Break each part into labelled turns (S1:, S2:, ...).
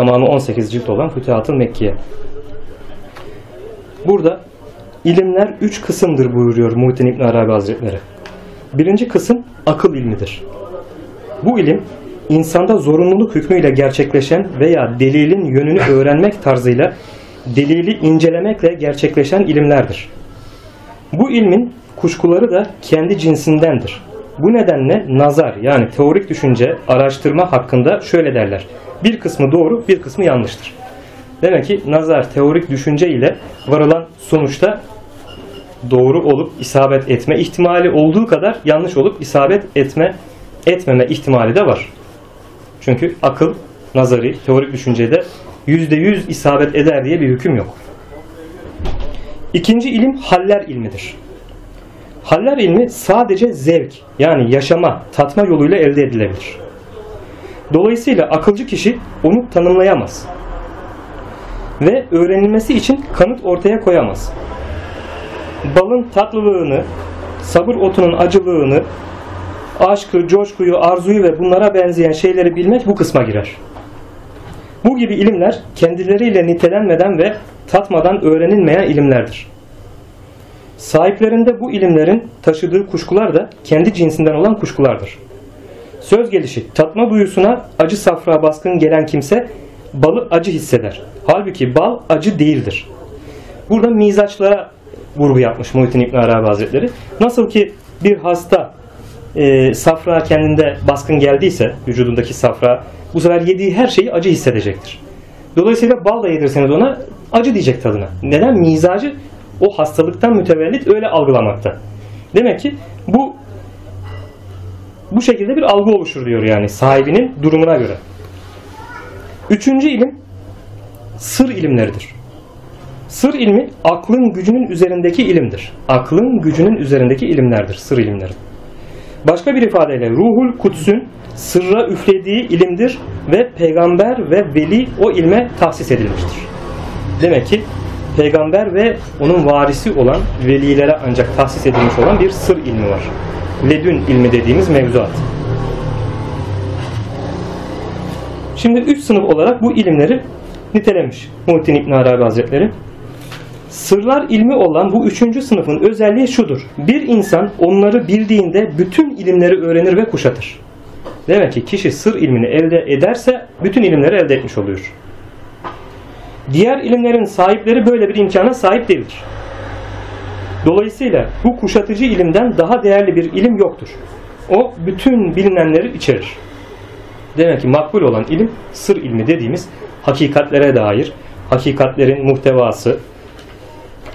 S1: Tamamı 18 cilt olan Fütuhat-ı Mekkiye. Burada ilimler üç kısımdır buyuruyor Muhittin İbn Arabi Hazretleri. Birinci kısım akıl ilmidir. Bu ilim insanda zorunluluk hükmüyle gerçekleşen veya delilin yönünü öğrenmek tarzıyla delili incelemekle gerçekleşen ilimlerdir. Bu ilmin kuşkuları da kendi cinsindendir. Bu nedenle nazar yani teorik düşünce, araştırma hakkında şöyle derler. Bir kısmı doğru, bir kısmı yanlıştır. Demek ki nazar, teorik düşünce ile varılan sonuçta doğru olup isabet etme ihtimali olduğu kadar yanlış olup isabet etme etmeme ihtimali de var. Çünkü akıl, nazari, teorik düşüncede yüzde yüz isabet eder diye bir hüküm yok. İkinci ilim haller ilmidir. Haller ilmi sadece zevk yani yaşama, tatma yoluyla elde edilebilir. Dolayısıyla akılcı kişi onu tanımlayamaz. Ve öğrenilmesi için kanıt ortaya koyamaz. Balın tatlılığını, sabır otunun acılığını, aşkı, coşkuyu, arzuyu ve bunlara benzeyen şeyleri bilmek bu kısma girer. Bu gibi ilimler kendileriyle nitelenmeden ve tatmadan öğrenilmeyen ilimlerdir. Sahiplerinde bu ilimlerin taşıdığı kuşkular da kendi cinsinden olan kuşkulardır. Söz gelişi tatma duyusuna acı safra baskın gelen kimse balı acı hisseder. Halbuki bal acı değildir. Burada mizaçlara vurgu yapmış Muhittin İbn Arabi Hazretleri. Nasıl ki bir hasta e, safra kendinde baskın geldiyse vücudundaki safra bu sefer yediği her şeyi acı hissedecektir. Dolayısıyla bal da yedirseniz ona acı diyecek tadına. Neden? Mizacı o hastalıktan mütevellit öyle algılamakta. Demek ki bu bu şekilde bir algı oluşur diyor yani sahibinin durumuna göre. Üçüncü ilim sır ilimleridir. Sır ilmi aklın gücünün üzerindeki ilimdir. Aklın gücünün üzerindeki ilimlerdir sır ilimleri. Başka bir ifadeyle ruhul kutsün sırra üflediği ilimdir ve peygamber ve veli o ilme tahsis edilmiştir. Demek ki peygamber ve onun varisi olan velilere ancak tahsis edilmiş olan bir sır ilmi var. Ledün ilmi dediğimiz mevzuat. Şimdi üç sınıf olarak bu ilimleri nitelemiş Muhittin İbn Arabi Hazretleri. Sırlar ilmi olan bu üçüncü sınıfın özelliği şudur. Bir insan onları bildiğinde bütün ilimleri öğrenir ve kuşatır. Demek ki kişi sır ilmini elde ederse bütün ilimleri elde etmiş oluyor. Diğer ilimlerin sahipleri böyle bir imkana sahip değildir. Dolayısıyla bu kuşatıcı ilimden daha değerli bir ilim yoktur. O bütün bilinenleri içerir. Demek ki makbul olan ilim sır ilmi dediğimiz hakikatlere dair, hakikatlerin muhtevası,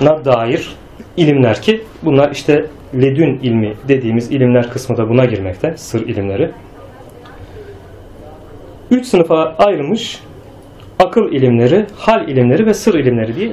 S1: na dair ilimler ki bunlar işte ledün ilmi dediğimiz ilimler kısmı da buna girmekte. Sır ilimleri. Üç sınıfa ayrılmış akıl ilimleri, hal ilimleri ve sır ilimleri diye